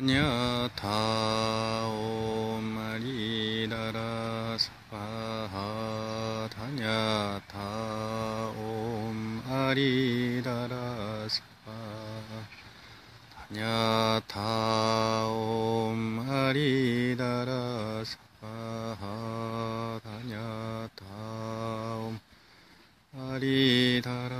냐 타옴 아리라라 사바하 다냐 타옴 아리라라 사바하 다냐 타옴 아리라라 사바하 다냐 타옴 아리다라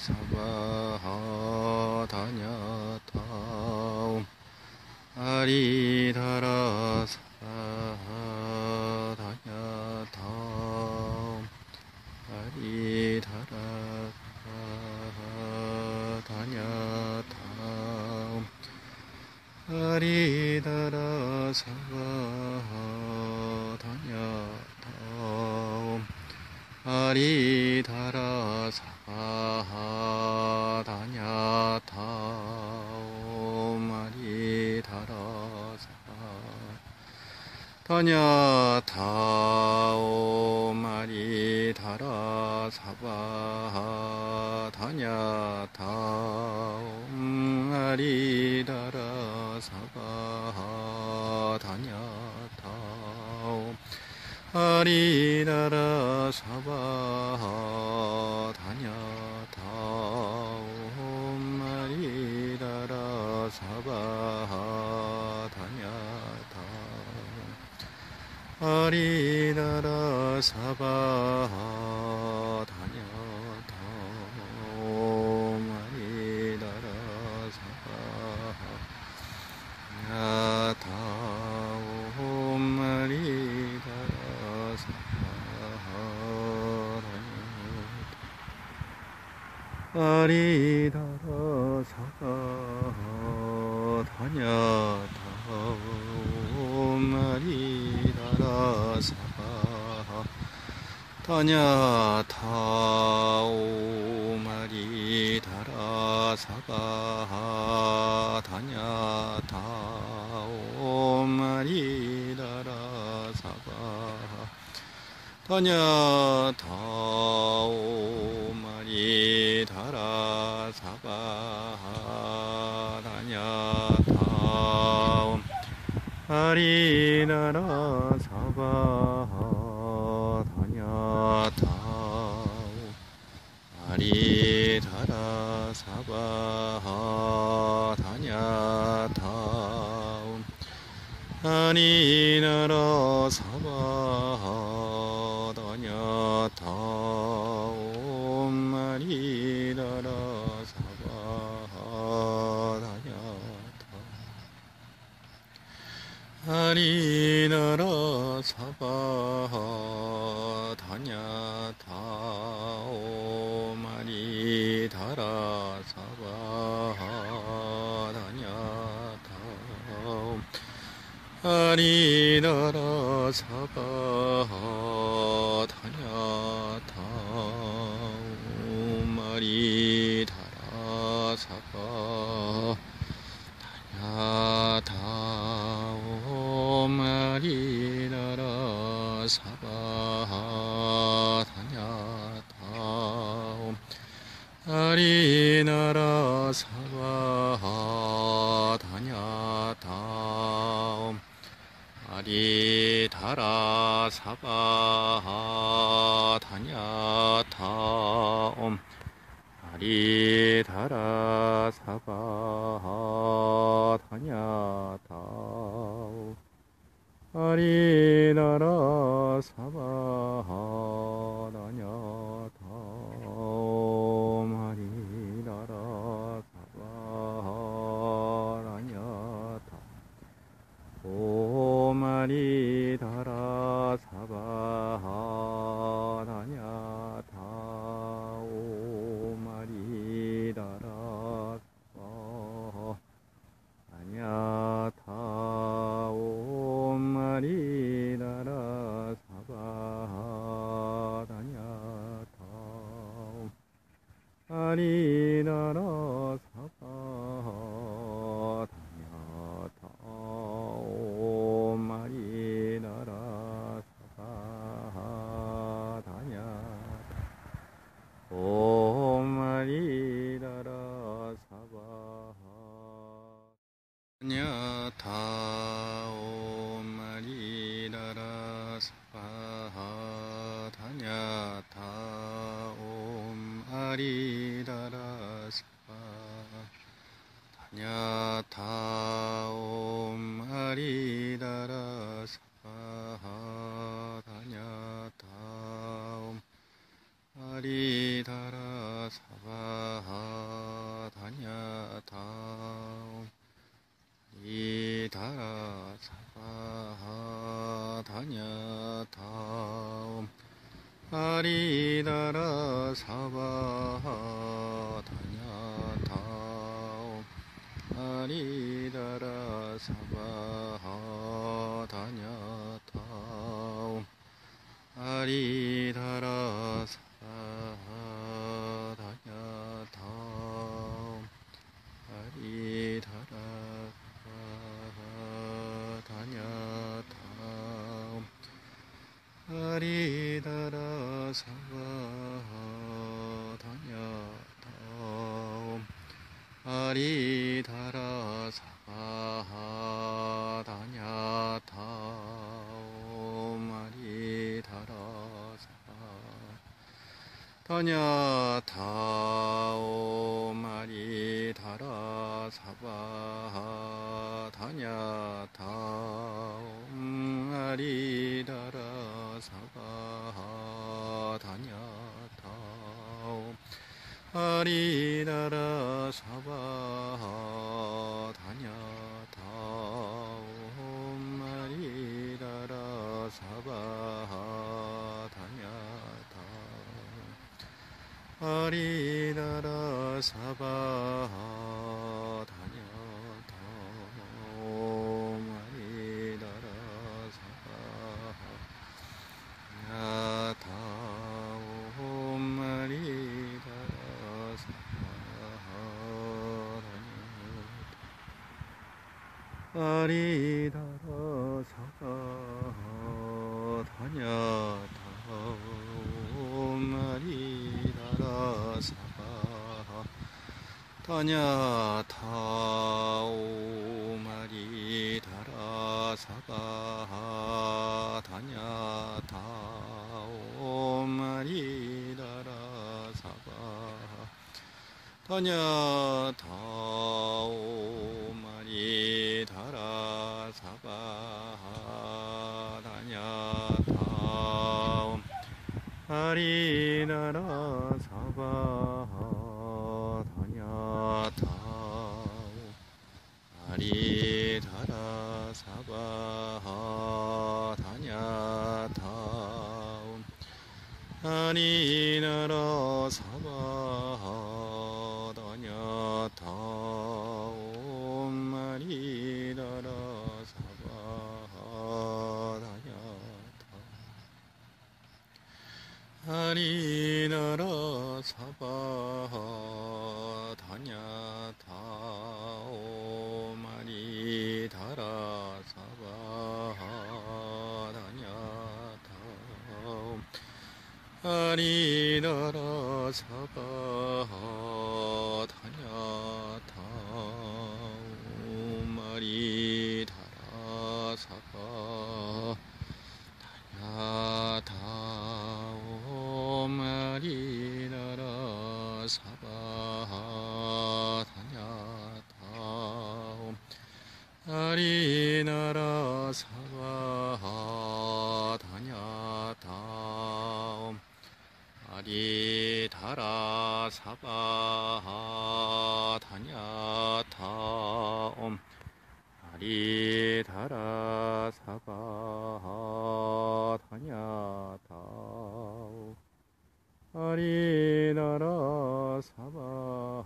사바하 다냐 다옴. 아리다라 사바하 다냐 다옴. 아리다라 다냐 다음 아리다라 사바 다냐 다옴 아리다라 사바 다냐 다옴 아리다라 사바 다냐 다옴 아리다라 사바 다냐 아리다라 사바 다냐 다옴 아리다라 사바 다옴 아리다라 사바 다냐. 아리다라 사바 다냐 다옴 아리 다라 사바 다냐 다옴 아리다라 사바 다냐 다옴 아리다라 사바 다냐 다옴 아리다라 사바 다냐 다옴 아리다라 사바 다냐 다옴 아리다라 사바 다냐 다옴 아니나라 사바 다냐 다옴 아니나라 사바 다냐 다옴 아리나라 사바 다냐 다옴 아리나라 아리다라 사바 다냐 다옴. 아리다라 사바 다냐 다옴. 아리나라 사바 아리다라 사바하 다냐타옴 아리다라 사바하 다냐타옴 아리다라 사바하 다냐타옴 아리다라 사바 전혀 아리다라 사바하 다냐타옴 아리다라 사바하 야타옴 아리다라 사바하 다냐타 아리다라 사바하 다냐타옴 아리다라 사바하. 다냐타옴 아리다라 사바하. 다냐타옴 아리다라 사바하. 다냐타옴 아리다라 사바하. 다냐타옴 아리 나라 사바 にならさば 다라 사바하 다냐 타옴. 아리 다라 사바하 다냐 타옴. 아리 나라 사바하